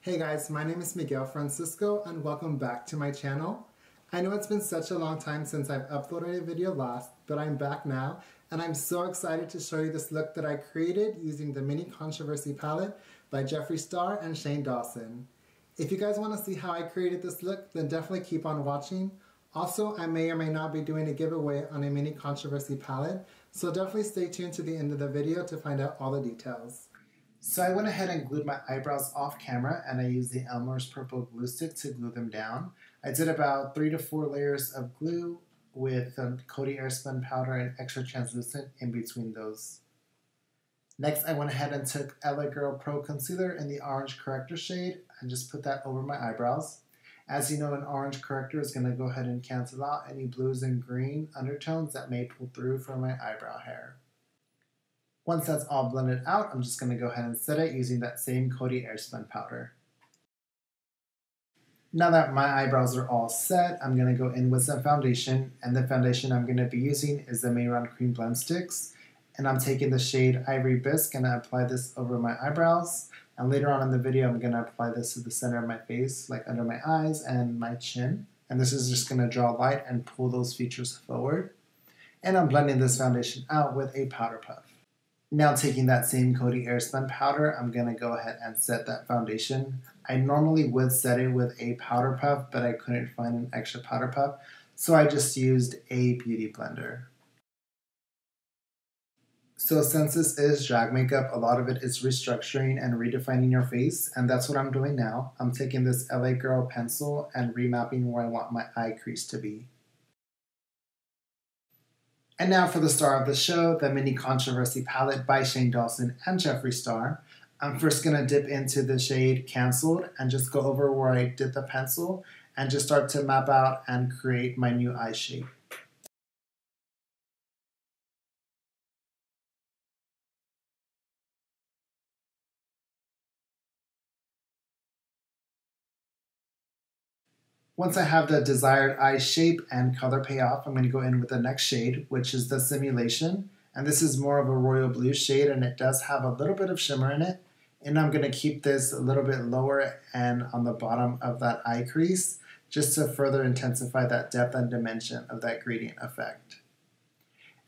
Hey guys, my name is Miguel Francisco and welcome back to my channel. I know it's been such a long time since I've uploaded a video last, but I'm back now and I'm so excited to show you this look that I created using the Mini Controversy palette by Jeffree Star and Shane Dawson. If you guys want to see how I created this look, then definitely keep on watching. Also, I may or may not be doing a giveaway on a Mini Controversy palette, so definitely stay tuned to the end of the video to find out all the details. So I went ahead and glued my eyebrows off camera and I used the Elmer's purple glue stick to glue them down. I did about three to four layers of glue with um, Coty Airspun powder and extra translucent in between those. Next, I went ahead and took LA Girl Pro Concealer in the orange corrector shade and just put that over my eyebrows. As you know, an orange corrector is going to go ahead and cancel out any blues and green undertones that may pull through from my eyebrow hair. Once that's all blended out, I'm just going to go ahead and set it using that same Coty Airspun powder. Now that my eyebrows are all set, I'm going to go in with some foundation, and the foundation I'm going to be using is the Mehron Cream Blend Sticks, and I'm taking the shade Ivory Bisque and I apply this over my eyebrows, and later on in the video I'm going to apply this to the center of my face, like under my eyes and my chin, and this is just going to draw light and pull those features forward. And I'm blending this foundation out with a powder puff. Now taking that same Coty Airspun powder, I'm going to go ahead and set that foundation. I normally would set it with a powder puff, but I couldn't find an extra powder puff, so I just used a beauty blender. So since this is drag makeup, a lot of it is restructuring and redefining your face, and that's what I'm doing now. I'm taking this LA Girl pencil and remapping where I want my eye crease to be. And now for the star of the show, the Mini Controversy palette by Shane Dawson and Jeffree Star. I'm first going to dip into the shade Cancelled and just go over where I did the pencil and just start to map out and create my new eye shape. Once I have the desired eye shape and color payoff, I'm going to go in with the next shade, which is the Simulation. And this is more of a royal blue shade, and it does have a little bit of shimmer in it. And I'm going to keep this a little bit lower and on the bottom of that eye crease, just to further intensify that depth and dimension of that gradient effect.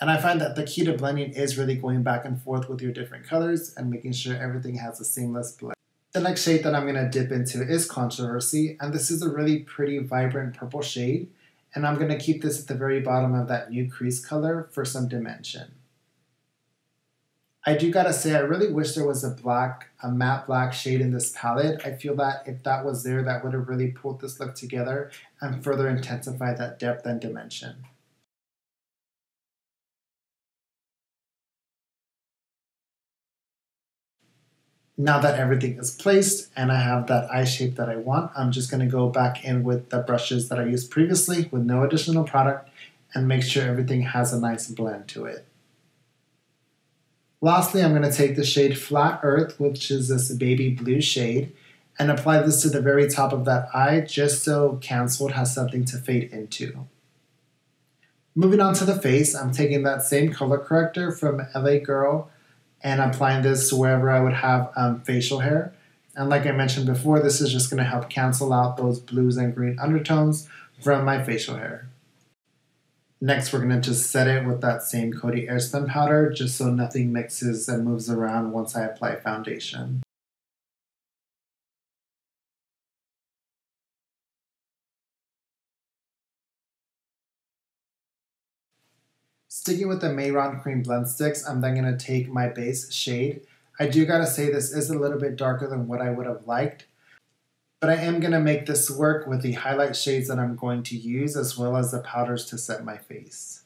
And I find that the key to blending is really going back and forth with your different colors and making sure everything has a seamless blend. The next shade that I'm going to dip into is Controversy, and this is a really pretty vibrant purple shade, and I'm going to keep this at the very bottom of that new crease color for some dimension. I do gotta say, I really wish there was a black, a matte black shade in this palette. I feel that if that was there, that would have really pulled this look together and further intensified that depth and dimension. Now that everything is placed and I have that eye shape that I want, I'm just going to go back in with the brushes that I used previously with no additional product and make sure everything has a nice blend to it. Lastly, I'm going to take the shade Flat Earth, which is this baby blue shade, and apply this to the very top of that eye just so Cancelled has something to fade into. Moving on to the face, I'm taking that same color corrector from LA Girl and applying this to wherever I would have um, facial hair. And like I mentioned before, this is just going to help cancel out those blues and green undertones from my facial hair. Next, we're going to just set it with that same Coty Airspun powder just so nothing mixes and moves around once I apply foundation. Sticking with the Mehron Cream Blend Sticks, I'm then going to take my base shade. I do gotta say this is a little bit darker than what I would have liked, but I am going to make this work with the highlight shades that I'm going to use as well as the powders to set my face.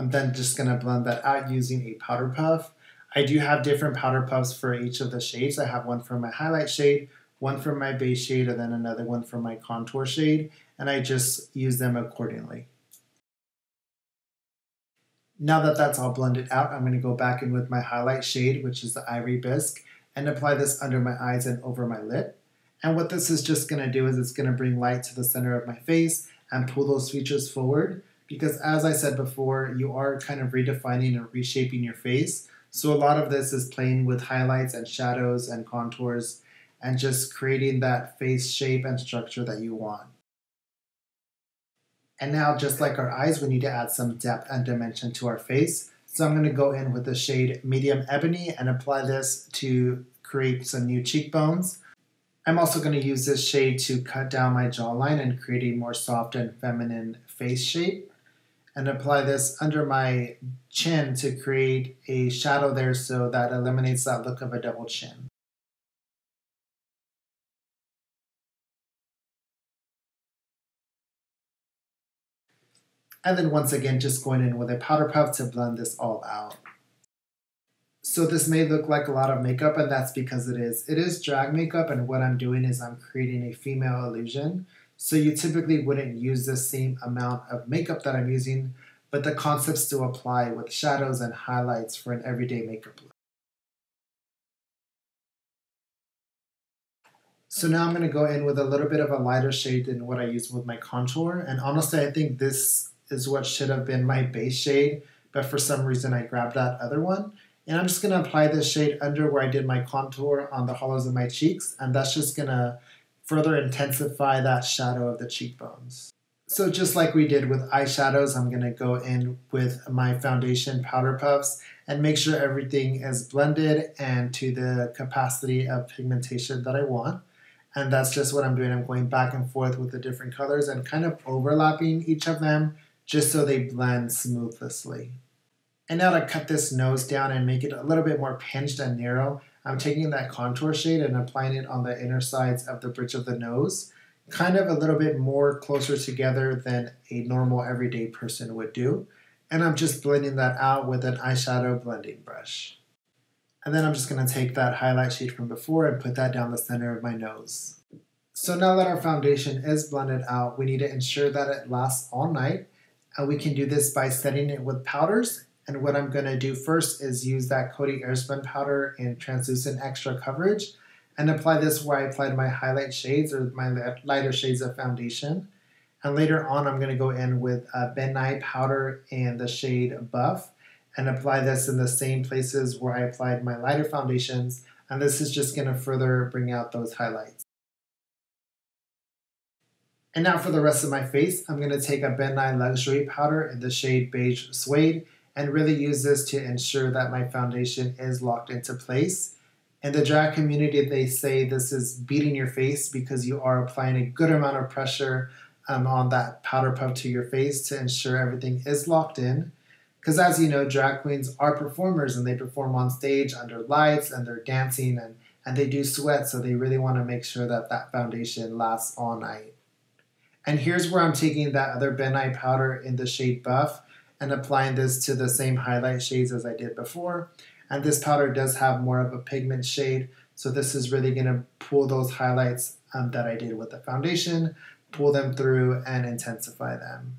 I'm then just going to blend that out using a powder puff. I do have different powder puffs for each of the shades. I have one for my highlight shade, one for my base shade, and then another one for my contour shade, and I just use them accordingly. Now that that's all blended out, I'm going to go back in with my highlight shade, which is the Ivory Bisque, and apply this under my eyes and over my lip. And what this is just going to do is it's going to bring light to the center of my face and pull those features forward because as I said before, you are kind of redefining and reshaping your face. So a lot of this is playing with highlights and shadows and contours and just creating that face shape and structure that you want. And now, just like our eyes, we need to add some depth and dimension to our face. So I'm going to go in with the shade Medium Ebony and apply this to create some new cheekbones. I'm also going to use this shade to cut down my jawline and create a more soft and feminine face shape. And apply this under my chin to create a shadow there so that eliminates that look of a double chin. And then once again, just going in with a powder puff to blend this all out. So this may look like a lot of makeup, and that's because it is. It is drag makeup, and what I'm doing is I'm creating a female illusion. So you typically wouldn't use the same amount of makeup that I'm using, but the concepts still apply with shadows and highlights for an everyday makeup look. So now I'm going to go in with a little bit of a lighter shade than what I use with my contour. And honestly, I think this is what should have been my base shade, but for some reason I grabbed that other one. And I'm just going to apply this shade under where I did my contour on the hollows of my cheeks, and that's just going to further intensify that shadow of the cheekbones. So just like we did with eyeshadows, I'm going to go in with my foundation powder puffs and make sure everything is blended and to the capacity of pigmentation that I want. And that's just what I'm doing. I'm going back and forth with the different colors and kind of overlapping each of them just so they blend smoothly. And now to cut this nose down and make it a little bit more pinched and narrow, I'm taking that contour shade and applying it on the inner sides of the bridge of the nose, kind of a little bit more closer together than a normal everyday person would do. And I'm just blending that out with an eyeshadow blending brush. And then I'm just going to take that highlight shade from before and put that down the center of my nose. So now that our foundation is blended out, we need to ensure that it lasts all night we can do this by setting it with powders. And what I'm going to do first is use that Coty Airspun powder in translucent extra coverage and apply this where I applied my highlight shades or my lighter shades of foundation. And later on, I'm going to go in with a Ben Nye powder in the shade Buff and apply this in the same places where I applied my lighter foundations. And this is just going to further bring out those highlights. And now for the rest of my face, I'm going to take a Ben Nye Luxury Powder in the shade Beige Suede and really use this to ensure that my foundation is locked into place. In the drag community, they say this is beating your face because you are applying a good amount of pressure um, on that powder puff to your face to ensure everything is locked in. Because as you know, drag queens are performers and they perform on stage under lights and they're dancing and, and they do sweat, so they really want to make sure that that foundation lasts all night. And here's where I'm taking that other Ben Nye powder in the shade Buff and applying this to the same highlight shades as I did before. And this powder does have more of a pigment shade, so this is really going to pull those highlights um, that I did with the foundation, pull them through and intensify them.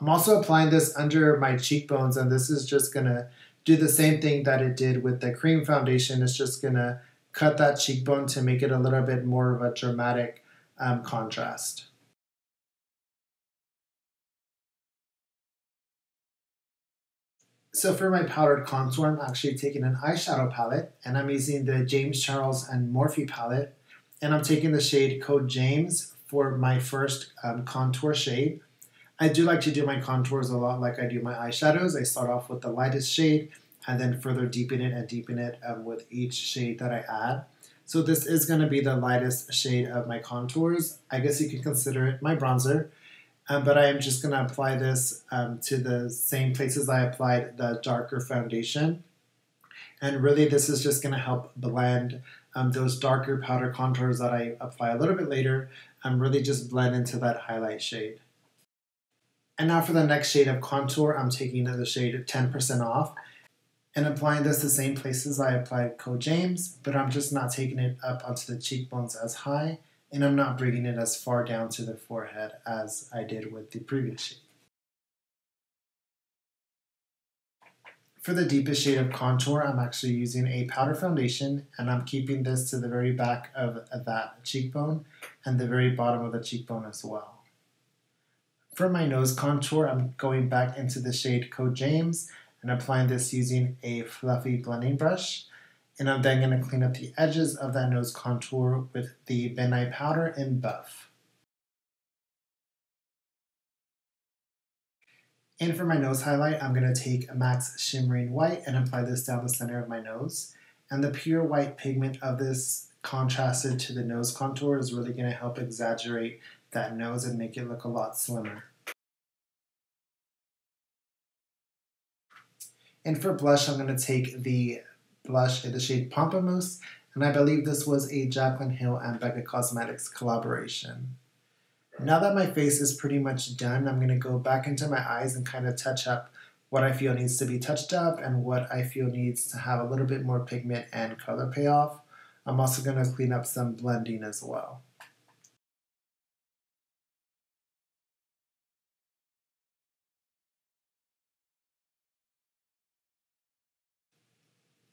I'm also applying this under my cheekbones, and this is just going to do the same thing that it did with the cream foundation. It's just going to cut that cheekbone to make it a little bit more of a dramatic um, contrast. So for my powdered contour, I'm actually taking an eyeshadow palette and I'm using the James Charles and Morphe palette. And I'm taking the shade Code James for my first um, contour shade. I do like to do my contours a lot like I do my eyeshadows. I start off with the lightest shade and then further deepen it and deepen it um, with each shade that I add. So this is going to be the lightest shade of my contours. I guess you could consider it my bronzer. Um, but I am just going to apply this um, to the same places I applied the darker foundation. And really this is just going to help blend um, those darker powder contours that I apply a little bit later and really just blend into that highlight shade. And now for the next shade of contour, I'm taking the shade 10% off and applying this the same places I applied Code James, but I'm just not taking it up onto the cheekbones as high, and I'm not bringing it as far down to the forehead as I did with the previous shade. For the deepest shade of contour, I'm actually using a powder foundation, and I'm keeping this to the very back of that cheekbone and the very bottom of the cheekbone as well. For my nose contour, I'm going back into the shade Code James, and applying this using a fluffy blending brush. And I'm then going to clean up the edges of that nose contour with the Ben Nye powder in Buff. And for my nose highlight, I'm going to take MAC's Shimmering White and apply this down the center of my nose. And the pure white pigment of this contrasted to the nose contour is really going to help exaggerate that nose and make it look a lot slimmer. And for blush, I'm going to take the blush in the shade Pamplemousse, and I believe this was a Jaclyn Hill and Becca Cosmetics collaboration. Now that my face is pretty much done, I'm going to go back into my eyes and kind of touch up what I feel needs to be touched up and what I feel needs to have a little bit more pigment and color payoff. I'm also going to clean up some blending as well.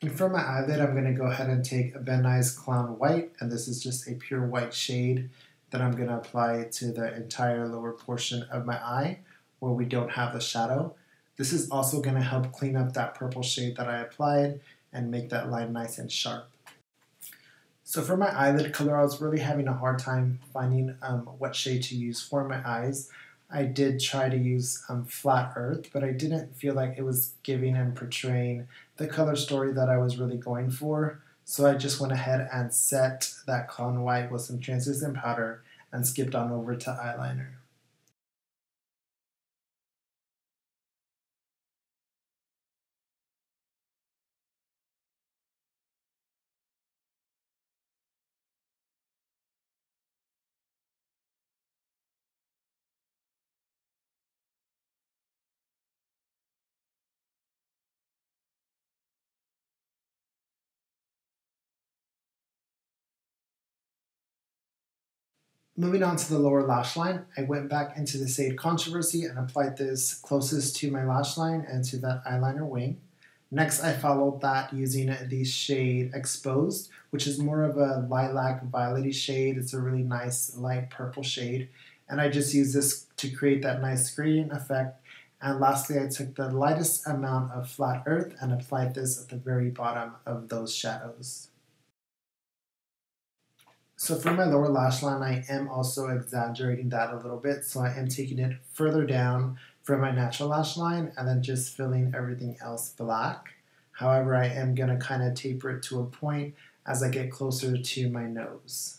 And for my eyelid, I'm going to go ahead and take a Ben Nye's Clown White, and this is just a pure white shade that I'm going to apply to the entire lower portion of my eye where we don't have the shadow. This is also going to help clean up that purple shade that I applied and make that line nice and sharp. So for my eyelid color, I was really having a hard time finding um, what shade to use for my eyes. I did try to use um, Flat Earth, but I didn't feel like it was giving and portraying the color story that I was really going for. So I just went ahead and set that clown white with some translucent powder and skipped on over to eyeliner. Moving on to the lower lash line, I went back into the Shade Controversy and applied this closest to my lash line and to that eyeliner wing. Next, I followed that using the shade Exposed, which is more of a lilac violety shade. It's a really nice light purple shade. And I just used this to create that nice gradient effect. And lastly, I took the lightest amount of flat earth and applied this at the very bottom of those shadows. So for my lower lash line, I am also exaggerating that a little bit. So I am taking it further down from my natural lash line and then just filling everything else black. However, I am going to kind of taper it to a point as I get closer to my nose.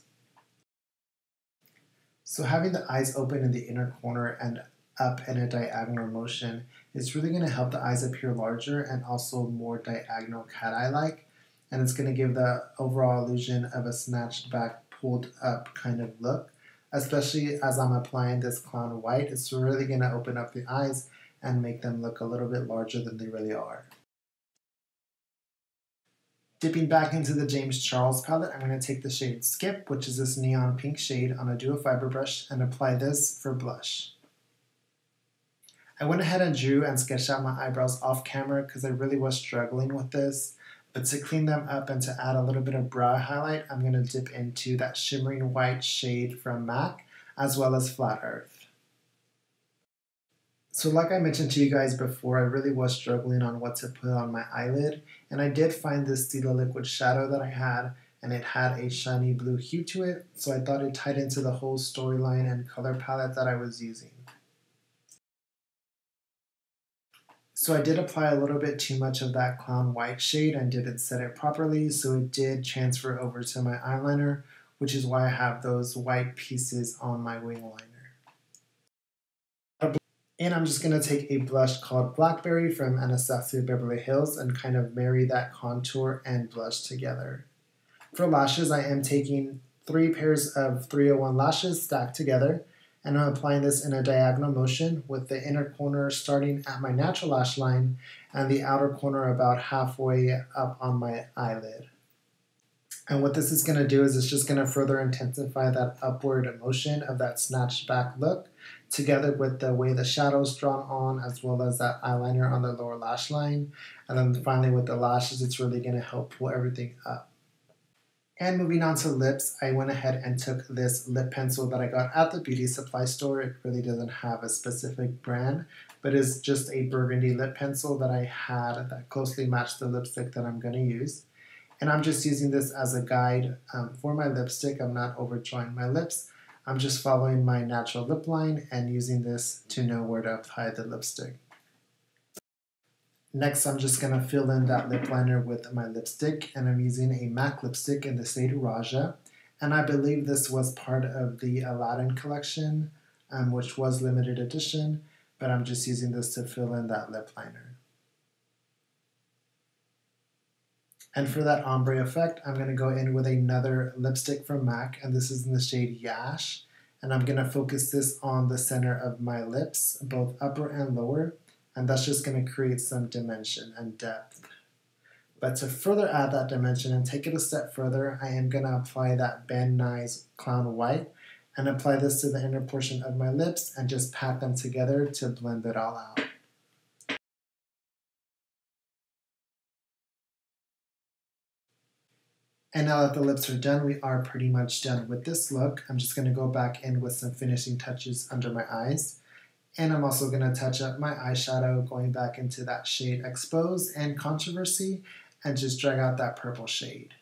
So having the eyes open in the inner corner and up in a diagonal motion is really going to help the eyes appear larger and also more diagonal cat eye like. And it's going to give the overall illusion of a snatched back pulled up kind of look, especially as I'm applying this clown white. It's really going to open up the eyes and make them look a little bit larger than they really are. Dipping back into the James Charles palette, I'm going to take the shade Skip, which is this neon pink shade, on a duo fiber brush and apply this for blush. I went ahead and drew and sketched out my eyebrows off camera because I really was struggling with this. But to clean them up and to add a little bit of brow highlight, I'm going to dip into that shimmering white shade from MAC as well as Flat Earth. So like I mentioned to you guys before, I really was struggling on what to put on my eyelid, and I did find this Stila liquid shadow that I had, and it had a shiny blue hue to it, so I thought it tied into the whole storyline and color palette that I was using. So I did apply a little bit too much of that clown white shade and didn't set it properly, so it did transfer over to my eyeliner, which is why I have those white pieces on my wing liner. And I'm just going to take a blush called Blackberry from Anastasia Beverly Hills and kind of marry that contour and blush together. For lashes, I am taking three pairs of 301 lashes stacked together and I'm applying this in a diagonal motion with the inner corner starting at my natural lash line and the outer corner about halfway up on my eyelid. And what this is going to do is it's just going to further intensify that upward motion of that snatched back look together with the way the shadow's drawn on as well as that eyeliner on the lower lash line. And then finally with the lashes, it's really going to help pull everything up. And moving on to lips, I went ahead and took this lip pencil that I got at the beauty supply store. It really doesn't have a specific brand, but is just a burgundy lip pencil that I had that closely matched the lipstick that I'm going to use. And I'm just using this as a guide um, for my lipstick. I'm not overdrawing my lips. I'm just following my natural lip line and using this to know where to apply the lipstick. Next, I'm just going to fill in that lip liner with my lipstick, and I'm using a MAC lipstick in the shade Raja. And I believe this was part of the Aladdin collection, um, which was limited edition, but I'm just using this to fill in that lip liner. And for that ombre effect, I'm going to go in with another lipstick from MAC, and this is in the shade Yash. And I'm going to focus this on the center of my lips, both upper and lower, and that's just going to create some dimension and depth. But to further add that dimension and take it a step further, I am going to apply that Ben Nye's Clown White and apply this to the inner portion of my lips and just pat them together to blend it all out. And now that the lips are done, we are pretty much done with this look. I'm just going to go back in with some finishing touches under my eyes. And I'm also going to touch up my eyeshadow going back into that shade Expose and Controversy and just drag out that purple shade.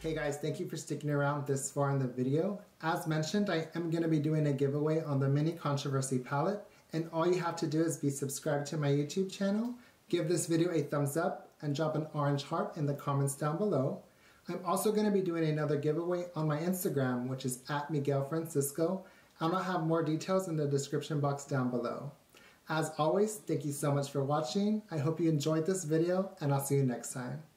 Hey guys, thank you for sticking around this far in the video. As mentioned, I am going to be doing a giveaway on the Mini Controversy palette, and all you have to do is be subscribed to my YouTube channel, give this video a thumbs up, and drop an orange heart in the comments down below. I'm also going to be doing another giveaway on my Instagram, which is at Miguel Francisco, I'll have more details in the description box down below. As always, thank you so much for watching. I hope you enjoyed this video, and I'll see you next time.